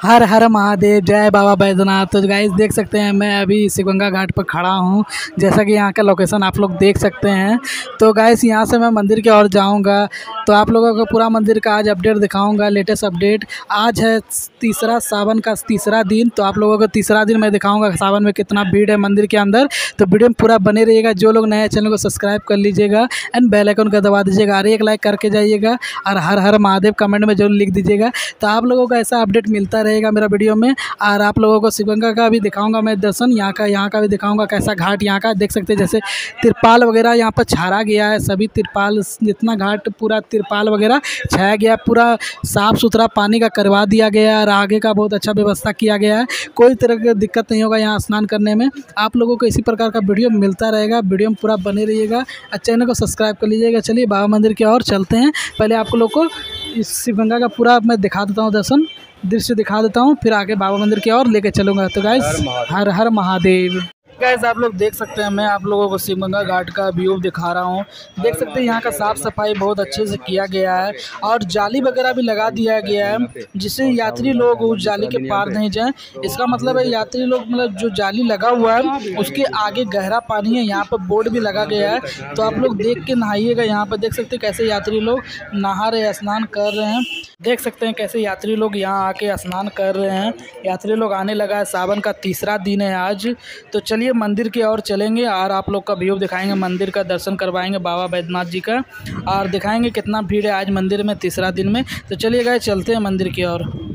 हर हर महादेव, जय बाबा बैद्यनाथ। तो गाइस देख सकते हैं, मैं अभी शिवगंगा घाट पर खड़ा हूँ। जैसा कि यहाँ का लोकेशन आप लोग देख सकते हैं। तो गाइस यहाँ से मैं मंदिर की ओर जाऊँगा। तो आप लोगों को पूरा मंदिर का आज अपडेट दिखाऊँगा लेटेस्ट अपडेट आज है तीसरा सावन का तीसरा दिन तो आप लोगों को तीसरा दिन मैं दिखाऊँगा सावन में कितना भीड़ है मंदिर के अंदर। तो वीडियो में पूरा बने रहिएगा। जो लोग नए चैनल को सब्सक्राइब कर लीजिएगा एंड बेल आइकन का दबा दीजिएगा। और एक लाइक करके जाइएगा और हर हर महादेव कमेंट में ज़रूर लिख दीजिएगा। तो आप लोगों को ऐसा अपडेट मिलता रहेगा मेरा वीडियो में। और आप लोगों को शिवगंगा का भी दिखाऊँगा मैं दर्शन, यहाँ का यहाँ का भी दिखाऊँगा कैसा घाट यहाँ का। देख सकते हैं, जैसे तिरपाल वगैरह यहाँ पर छाड़ा गया है, सभी तिरपाल, जितना घाट पूरा तिरपाल वगैरह छाया गया, पूरा साफ़ सुथरा पानी का करवा दिया गया है और आगे का बहुत अच्छा व्यवस्था किया गया है। कोई तरह की दिक्कत नहीं होगा यहाँ स्नान करने में। आप लोगों को इसी प्रकार का वीडियो मिलता रहेगा, वीडियो में पूरा बने रहिएगा और चैनल को सब्सक्राइब कर लीजिएगा। चलिए बाबा मंदिर की ओर चलते हैं। पहले आप लोग को इस शिवगंगा का पूरा मैं दिखा देता हूँ दर्शन। दृश्य दिखा देता हूँ फिर आगे बाबा मंदिर की ओर लेके चलूँगा। तो गाइस हर हर महादेव। गैस आप लोग देख सकते हैं, मैं आप लोगों को शिवगंगा घाट का व्यू दिखा रहा हूँ। देख सकते हैं, यहाँ का साफ़ सफ़ाई बहुत अच्छे से किया गया है और जाली वगैरह भी लगा दिया गया है, जिससे यात्री लोग उस जाली के पार नहीं जाएँ। इसका मतलब है, यात्री लोग मतलब जो जाली लगा हुआ है, उसके आगे गहरा पानी है, यहाँ पर बोर्ड भी लगा गया है। तो आप लोग देख के नहाइएगा, यहाँ पर देख सकते हैं कैसे यात्री लोग नहा रहे स्नान कर रहे हैं। देख सकते हैं कैसे यात्री लोग यहाँ आके स्नान कर रहे हैं। यात्री लोग आने लगा है, सावन का तीसरा दिन है आज। तो चलिए मंदिर की ओर चलेंगे और आप लोग का व्यू दिखाएँगे, मंदिर का दर्शन करवाएँगे बाबा बैद्यनाथ जी का, और दिखाएँगे कितना भीड़ है आज मंदिर में तीसरा दिन में। तो चलिए गए चलते हैं मंदिर की ओर।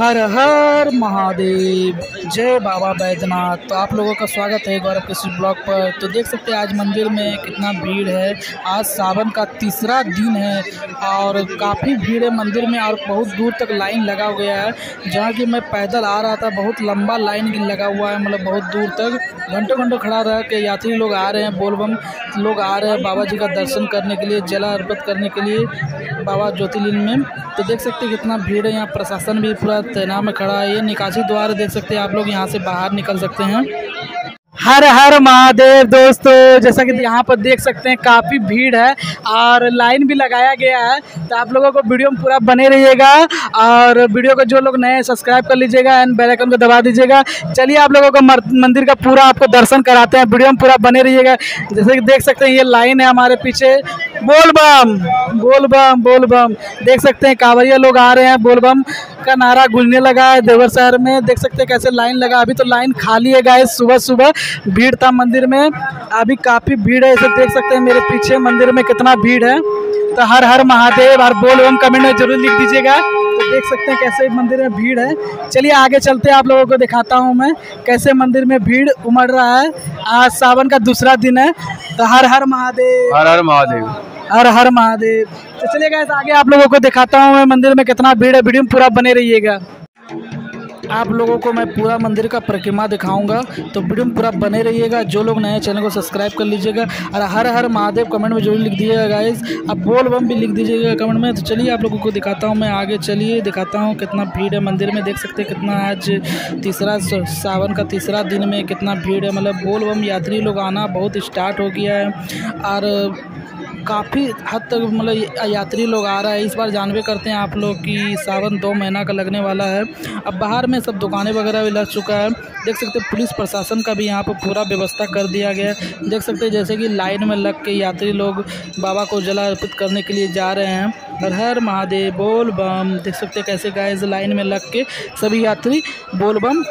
हर हर महादेव। जय बाबा बैद्यनाथ। तो आप लोगों का स्वागत है गौरव कृष्ण ब्लॉग पर। तो देख सकते हैं आज मंदिर में कितना भीड़ है। आज सावन का तीसरा दिन है और काफ़ी भीड़ है मंदिर में और बहुत दूर तक लाइन लगा गया है। जहाँ कि मैं पैदल आ रहा था, बहुत लंबा लाइन लगा हुआ है मतलब बहुत दूर तक। घंटों घंटों खड़ा रह के यात्री लोग आ रहे हैं, बोलबम लोग आ रहे हैं बाबा जी का दर्शन करने के लिए, जला अर्पित करने के लिए बाबा ज्योतिर्लिंग में। तो देख सकते हैं कितना भीड़ है, यहाँ प्रशासन भी पूरा तैनात में खड़ा है ये निकासी द्वार देख सकते हैं आप लोग, यहाँ से बाहर निकल सकते हैं। हर हर महादेव दोस्तों, जैसा कि यहाँ पर देख सकते हैं, काफ़ी भीड़ है और लाइन भी लगाया गया है तो आप लोगों को वीडियो में पूरा बने रहिएगा और वीडियो को जो लोग नए सब्सक्राइब कर लीजिएगा एंड बेल आइकन को दबा दीजिएगा। चलिए आप लोगों को मंदिर का पूरा आपको दर्शन कराते हैं, वीडियो में पूरा बने रहिएगा। जैसे कि देख सकते हैं, ये लाइन है हमारे पीछे। बोल बम बोल बम बोल बम। देख सकते हैं, कांवरिया लोग आ रहे हैं, बोल बम। का नारा गूंजने लगा है देवर शहर में। देख सकते हैं कैसे लाइन लगा। अभी तो लाइन खाली है गाय सुबह सुबह भीड़ था मंदिर में। अभी काफ़ी भीड़ है इसे देख सकते हैं मेरे पीछे मंदिर में कितना भीड़ है। तो हर हर महादेव हर बोल बम कमेंट में ज़रूर लिख दीजिएगा। तो देख सकते हैं कैसे मंदिर में भीड़ है। चलिए आगे चलते हैं आप लोगों को दिखाता हूँ मैं कैसे मंदिर में भीड़ उमड़ रहा है। आज सावन का दूसरा दिन है। तो हर हर महादेव। हर हर महादेव। हर हर महादेव। तो चलिए गए आगे आप लोगों को दिखाता हूँ मैं मंदिर में कितना भीड़ है, वीडियो में पूरा बने रहिएगा। आप लोगों को मैं पूरा मंदिर का परिक्रमा दिखाऊँगा तो वीडियो में पूरा बने रहिएगा। जो लोग नए चैनल को सब्सक्राइब कर लीजिएगा और हर हर महादेव कमेंट में ज़रूर लिख दीजिएगा गाइस अब बोल बम भी लिख दीजिएगा कमेंट में। तो चलिए आप लोगों को दिखाता हूँ मैं आगे, चलिए दिखाता हूँ कितना भीड़ है मंदिर में। देख सकते हैं कितना आज तीसरा सावन का तीसरा दिन में कितना भीड़ है। मतलब बोल बम यात्री लोग आना बहुत स्टार्ट हो गया है। और काफ़ी हद तक मतलब यात्री लोग आ रहा है। इस बार जानवे करते हैं आप लोग कि सावन दो महीना का लगने वाला है। अब बाहर में सब दुकानें वगैरह भी लग चुका है। देख सकते हैं पुलिस प्रशासन का भी यहाँ पर पूरा व्यवस्था कर दिया गया है। देख सकते हैं जैसे कि लाइन में लग के यात्री लोग बाबा को जला अर्पित करने के लिए जा रहे हैं। और हर महादेव, बोल बम, देख सकते कैसे गाय लाइन में लग के सभी यात्री बोल बम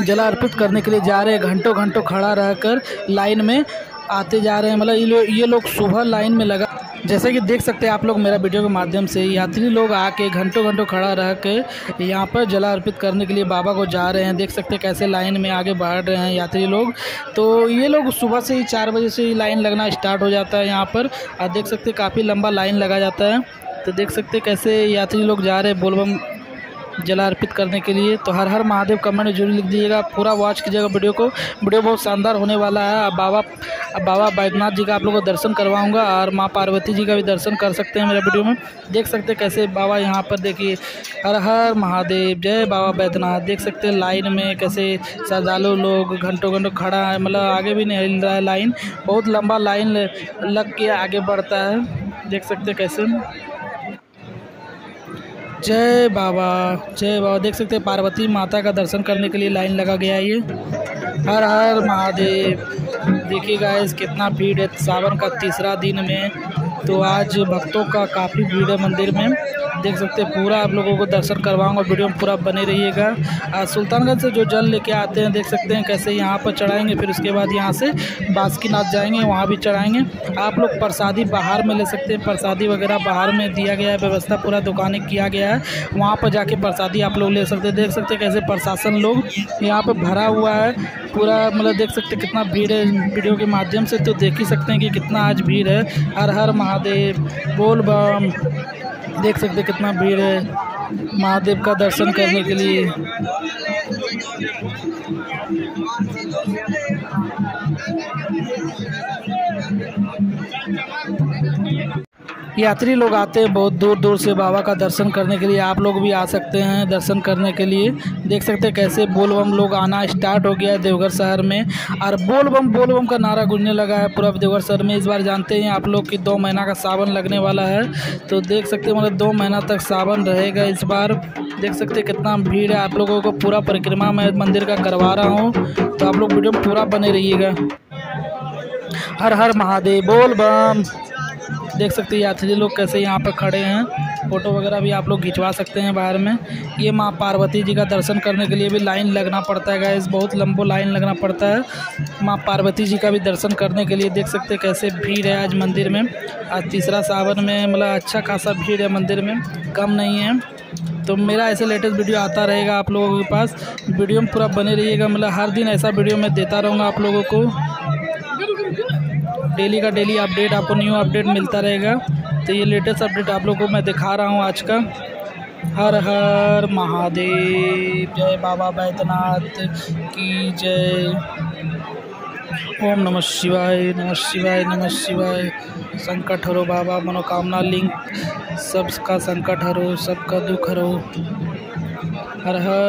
जला अर्पित करने के लिए जा रहे हैं। घंटों घंटों खड़ा रहकर लाइन में आते जा रहे हैं। मतलब ये लोग ये लोग सुबह लाइन में लगा, जैसे कि देख सकते हैं आप लोग मेरा वीडियो के माध्यम से, यात्री लोग आके घंटों घंटों खड़ा रह के यहाँ पर जला अर्पित करने के लिए बाबा को जा रहे हैं। देख सकते हैं कैसे लाइन में आगे बढ़ रहे हैं यात्री लोग। तो ये लोग सुबह से ही चार बजे से ही लाइन लगना स्टार्ट हो जाता है यहाँ पर। और देख सकते काफ़ी लंबा लाइन लगा जाता है। तो देख सकते कैसे यात्री लोग जा रहे हैं। बोलबम जला अर्पित करने के लिए। तो हर हर महादेव कमेंट ज़रूर लिख दीजिएगा। पूरा वॉच कीजिएगा वीडियो को। वीडियो बहुत शानदार होने वाला है। अब बाबा अब बाबा बैद्यनाथ जी का आप लोगों को दर्शन करवाऊँगा और माँ पार्वती जी का भी दर्शन कर सकते हैं मेरे वीडियो में। देख सकते हैं कैसे बाबा यहाँ पर देखिए। हर हर महादेव, जय बाबा बैद्यनाथ। देख सकते हैं लाइन में कैसे श्रद्धालु लोग घंटों घंटों खड़ा है। मतलब आगे भी नहीं हिल रहा है लाइन बहुत लंबा लाइन लग के आगे बढ़ता है। देख सकते कैसे। जय बाबा जय बाबा। देख सकते हैं, पार्वती माता का दर्शन करने के लिए लाइन लगा गया है ये। हर हर महादेव। देखिए गाइस कितना भीड़ है सावन का तीसरा दिन में। तो आज भक्तों का काफ़ी भीड़ है मंदिर में। देख सकते हैं, पूरा आप लोगों को दर्शन करवाऊँगा, वीडियो में पूरा बने रहिएगा। सुल्तानगंज से जो जल लेके आते हैं, देख सकते हैं कैसे यहाँ पर चढ़ाएँगे, फिर उसके बाद यहाँ से बासुकीनाथ जाएँगे, वहाँ भी चढ़ाएँगे। आप लोग प्रसादी बाहर में ले सकते हैं, प्रसादी वगैरह बाहर में दिया गया है, व्यवस्था पूरा दुकानें किया गया है। वहाँ पर जाके प्रसादी आप लोग ले सकते हैं, देख सकते हैं कैसे प्रशासन लोग यहाँ पर भरा हुआ है। पूरा मतलब देख सकते कितना भीड़ है वीडियो के माध्यम से तो देख ही सकते हैं कि कितना आज भीड़ है। हर हर महादेव बोल बम। देख सकते कितना भीड़ है महादेव का दर्शन करने के लिए। यात्री लोग आते हैं बहुत दूर दूर से बाबा का दर्शन करने के लिए। आप लोग भी आ सकते हैं दर्शन करने के लिए। देख सकते हैं कैसे बोलबम लोग आना स्टार्ट हो गया है देवघर शहर में। और बोलबम बोलबम का नारा गुंजने लगा है पूरा देवघर शहर में। इस बार जानते हैं आप लोग कि दो महीना का सावन लगने वाला है। तो देख सकते हैं मतलब दो महीना तक सावन रहेगा इस बार। देख सकते हैं कितना भीड़ है। आप लोगों को पूरा परिक्रमा मैं मंदिर का करवा रहा हूँ। तो आप लोग वीडियो पूरा बने रहिएगा। हर हर महादेव बोल बम देख सकते हैं यात्री लोग कैसे यहाँ पर खड़े हैं। फ़ोटो वगैरह भी आप लोग खिंचवा सकते हैं बाहर में। ये माँ पार्वती जी का दर्शन करने के लिए भी लाइन लगना पड़ता है गैस बहुत लंबो लाइन लगना पड़ता है। माँ पार्वती जी का भी दर्शन करने के लिए देख सकते हैं कैसे भीड़ है आज मंदिर में। आज तीसरा सावन में मतलब अच्छा खासा भीड़ है मंदिर में, कम नहीं है। तो मेरा ऐसे लेटेस्ट वीडियो आता रहेगा आप लोगों के पास। वीडियो में पूरा बने रहिएगा मतलब हर दिन ऐसा वीडियो मैं देता रहूँगा आप लोगों को। डेली का डेली अपडेट, आपको न्यू अपडेट मिलता रहेगा। तो ये लेटेस्ट अपडेट आप लोगों को मैं दिखा रहा हूँ आज का। हर हर महादेव, जय बाबा बैद्यनाथ की जय। ओम नमः शिवाय नमः शिवाय नमः शिवाय। संकट हरो बाबा, मनोकामना लिंक। सबका संकट हरो, सबका दुख हरो। हर हर